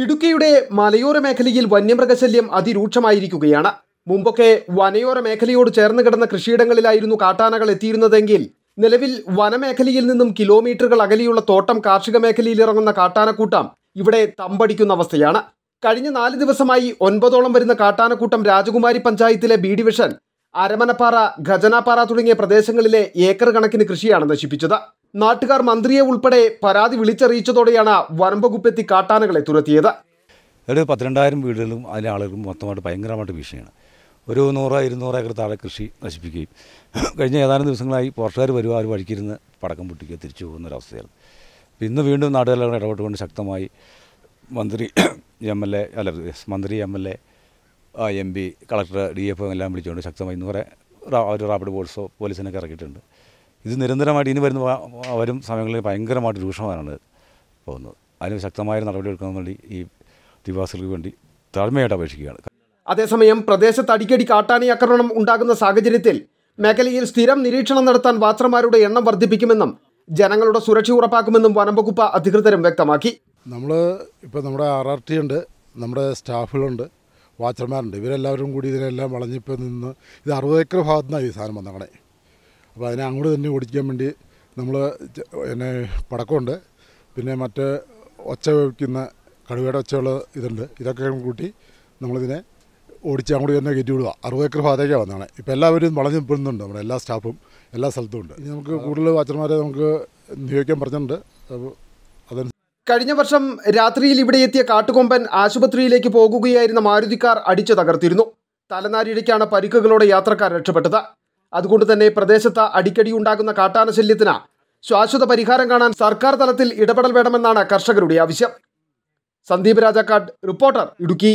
ഇടുക്കിയുടെ മലയോര മേഖലയിൽ വന്യമൃഗശല്യം അതിരൂക്ഷമായിരിക്കുകയാണ്. മുമ്പൊക്കെ വനയോര മേഖലയോട് ചേർന്ന് കിടന്ന കൃഷിയിടങ്ങളിലായിരുന്നു കാട്ടാനകൾ എത്തിയിരുന്നതെങ്കിൽ നിലവിൽ വനമേഖലയിൽ നിന്നും കിലോമീറ്ററുകൾ അകലെയുള്ള തോട്ടം കാർഷിക മേഖലയിൽ ഇറങ്ങുന്ന കാട്ടാനക്കൂട്ടം ഇവിടെ തമ്പടിക്കുന്ന അവസ്ഥയാണ്. കഴിഞ്ഞ നാല് ദിവസമായി ഒൻപതോളം വരുന്ന കാട്ടാനക്കൂട്ടം രാജകുമാരി പഞ്ചായത്തിലെ ബി ഡിവിഷൻ അരമനപ്പാറ ഖജനാപ്പാറ തുടങ്ങിയ പ്രദേശങ്ങളിലെ ഏക്കർ കണക്കിന് കൃഷിയാണ് നശിപ്പിച്ചത്. നാട്ടുകാർ മന്ത്രിയെ ഉൾപ്പെടെ പരാതി വിളിച്ചറിയിച്ചതോടെയാണ് വനംവകുപ്പെത്തി കാട്ടാനകളെ തുരത്തിയത്. ഒരു പത്തിരണ്ടായിരം വീടുകളും അതിലെ ആളുകളും മൊത്തമായിട്ട് ഭയങ്കരമായിട്ട് ഭീഷണിയാണ്. ഒരു നൂറ് ഇരുന്നൂറ് ഏക്കർ താഴെ കൃഷി നശിപ്പിക്കുകയും കഴിഞ്ഞ ഏതാനും ദിവസങ്ങളായി പോർട്ടുകാർ വരുക അവർ വഴിക്കിരുന്ന് പടക്കം പൊട്ടിക്കുക തിരിച്ചു പോകുന്ന ഒരവസ്ഥയാണ് അപ്പോൾ ഇന്ന് വീണ്ടും നാടുകളിലൂടെ ഇടപെട്ടുകൊണ്ട് ശക്തമായി മന്ത്രി എം എൽ എ അല്ല മന്ത്രി M L A M P collector D F എല്ലാം വിളിച്ചുകൊണ്ട് ശക്തമായി ഇന്ന് കുറേ ഒരു റാപ്പിഡ് പോലീസോ പോലീസിനൊക്കെ ഇറക്കിയിട്ടുണ്ട്. ഇത് നിരന്തരമായിട്ട് ഇനി വരുന്ന വരും സമയങ്ങളിൽ ഭയങ്കരമായിട്ട് രൂക്ഷമാണ് പോകുന്നത്. അതിന് ശക്തമായ നടപടി എടുക്കാൻ വേണ്ടി ഈ ദിവാസികൾക്ക് വേണ്ടി താഴ്മയായിട്ട് അപേക്ഷിക്കുകയാണ്. അതേസമയം പ്രദേശത്ത് അടിക്കടി കാട്ടാനി ആക്രമണം ഉണ്ടാകുന്ന സാഹചര്യത്തിൽ മേഖലയിൽ സ്ഥിരം നിരീക്ഷണം നടത്താൻ വാച്ചർമാരുടെ എണ്ണം വർദ്ധിപ്പിക്കുമെന്നും ജനങ്ങളുടെ സുരക്ഷ ഉറപ്പാക്കുമെന്നും വനംവകുപ്പ് അധികൃതരും വ്യക്തമാക്കി. നമ്മൾ ഇപ്പോൾ നമ്മുടെ ആർ ആർ ടി ഉണ്ട് നമ്മുടെ സ്റ്റാഫുകളുണ്ട്. വാച്ചർമാരുണ്ട്. ഇവരെല്ലാവരും കൂടി ഇതിനെല്ലാം വളഞ്ഞിപ്പോൾ നിന്ന് ഇത് അറുപത് ഏക്കർ ഭാഗത്തു നിന്നാണ് ഈ സാധനം വന്നങ്ങനെ അപ്പോൾ അതിനെ അങ്ങോട്ട് തന്നെ ഓടിക്കാൻ വേണ്ടി നമ്മൾ പിന്നെ പടക്കമുണ്ട്. പിന്നെ മറ്റ് ഒച്ച വയ്ക്കുന്ന കടുവയുടെ ഒച്ചയുള്ള ഇതുണ്ട്. ഇതൊക്കെ കൂട്ടി നമ്മളിതിനെ ഓടിച്ച് അങ്ങോട്ട് തന്നെ കയറ്റി വിടുക. അറുപത് ഏക്കർ ഭാഗത്തേക്കാണ് വന്നതാണ് ഇപ്പോൾ എല്ലാവരും വളഞ്ഞു നിൽക്കുന്നുണ്ട്. നമ്മുടെ എല്ലാ സ്റ്റാഫും എല്ലാ സ്ഥലത്തും ഉണ്ട്. ഇനി നമുക്ക് കൂടുതൽ വാച്ചർമാരെ നമുക്ക് നിയോഗിക്കാൻ പറഞ്ഞിട്ടുണ്ട്. അപ്പോൾ അതനുസരിച്ച് കഴിഞ്ഞ വർഷം രാത്രിയിൽ ഇവിടെ എത്തിയ കാട്ടുകൊമ്പൻ ആശുപത്രിയിലേക്ക് പോകുകയായിരുന്ന മാരുതിക്കാർ അടിച്ചു തകർത്തിരുന്നു. തലനാരിഴയ്ക്കാണ് പരിക്കുകളോടെ യാത്രക്കാർ രക്ഷപ്പെട്ടത്. അതുകൊണ്ട് തന്നെ പ്രദേശത്ത് അടിക്കടി ഉണ്ടാകുന്ന കാട്ടാന ശല്യത്തിന് ശാശ്വത പരിഹാരം കാണാൻ സർക്കാർ തലത്തിൽ ഇടപെടൽ വേണമെന്നാണ് കർഷകരുടെ ആവശ്യം. സന്ദീപ് രാജാക്കാട് റിപ്പോർട്ടർ ഇടുക്കി.